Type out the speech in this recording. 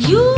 You